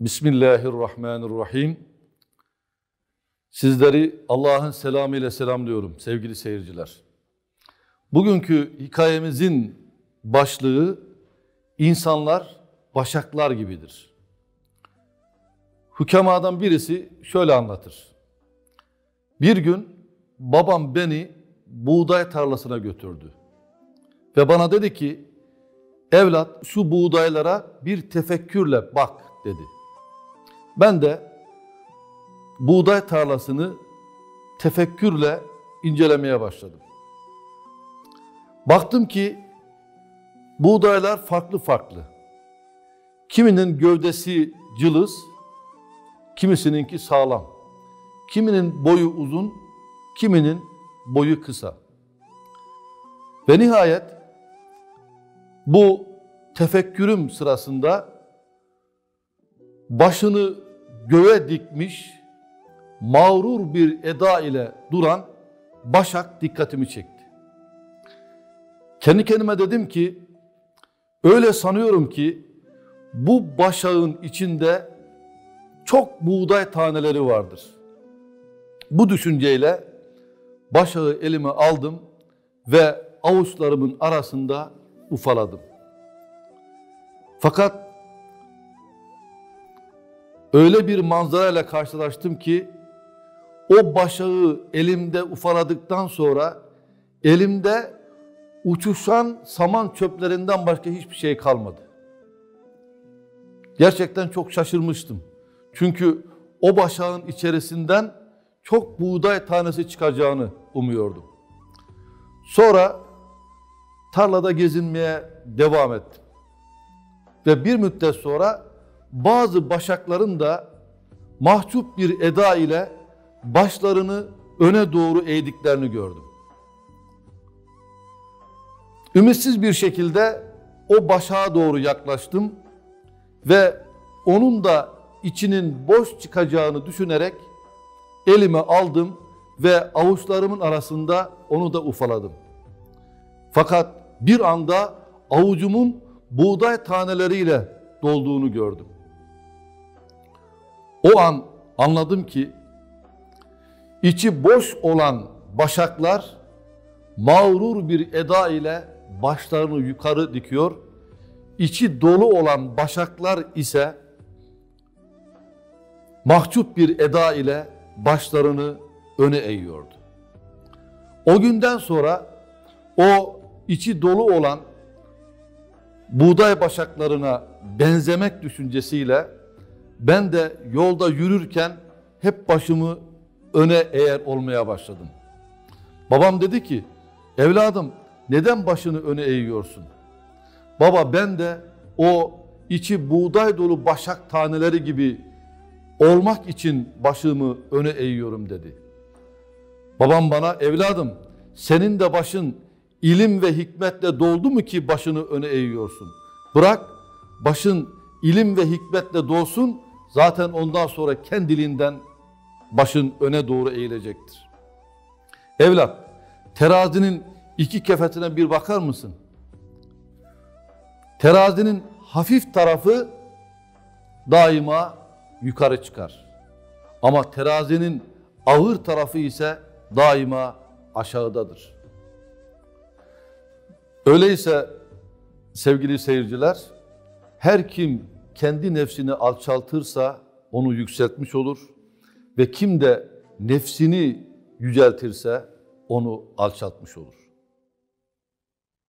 Bismillahirrahmanirrahim. Sizleri Allah'ın selamıyla selamlıyorum sevgili seyirciler. Bugünkü hikayemizin başlığı insanlar başaklar gibidir. Hükemadan birisi şöyle anlatır. Bir gün babam beni buğday tarlasına götürdü. Ve bana dedi ki evlat şu buğdaylara bir tefekkürle bak dedi. Ben de buğday tarlasını tefekkürle incelemeye başladım. Baktım ki buğdaylar farklı farklı. Kiminin gövdesi cılız, kimisininki sağlam. Kiminin boyu uzun, kiminin boyu kısa. Ve nihayet bu tefekkürüm sırasında başını göğe dikmiş, mağrur bir eda ile duran Başak dikkatimi çekti. Kendi kendime dedim ki, öyle sanıyorum ki bu başağın içinde çok buğday taneleri vardır. Bu düşünceyle başağı elime aldım ve avuçlarımın arasında ufaladım. Fakat öyle bir manzarayla karşılaştım ki o başağı elimde ufaladıktan sonra elimde uçuşan saman çöplerinden başka hiçbir şey kalmadı. Gerçekten çok şaşırmıştım. Çünkü o başağın içerisinden çok buğday tanesi çıkacağını umuyordum. Sonra tarlada gezinmeye devam ettim. Ve bir müddet sonra bazı başakların da mahcup bir eda ile başlarını öne doğru eğdiklerini gördüm. Ümitsiz bir şekilde o başağa doğru yaklaştım ve onun da içinin boş çıkacağını düşünerek elime aldım ve avuçlarımın arasında onu da ufaladım. Fakat bir anda avucumun buğday taneleriyle dolduğunu gördüm. O an anladım ki içi boş olan başaklar mağrur bir eda ile başlarını yukarı dikiyor. İçi dolu olan başaklar ise mahcup bir eda ile başlarını öne eğiyordu. O günden sonra o içi dolu olan buğday başaklarına benzemek düşüncesiyle ben de yolda yürürken hep başımı öne eğer olmaya başladım. Babam dedi ki, evladım neden başını öne eğiyorsun? Baba ben de o içi buğday dolu başak taneleri gibi olmak için başımı öne eğiyorum dedi. Babam bana evladım senin de başın ilim ve hikmetle doldu mu ki başını öne eğiyorsun? Bırak başın ilim ve hikmetle dolsun zaten ondan sonra kendiliğinden başın öne doğru eğilecektir. Evlat terazinin iki kefetine bir bakar mısın? Terazinin hafif tarafı daima yukarı çıkar. Ama terazinin ağır tarafı ise daima aşağıdadır. Öyleyse sevgili seyirciler, her kim kendi nefsini alçaltırsa onu yükseltmiş olur ve kim de nefsini yüceltirse onu alçaltmış olur.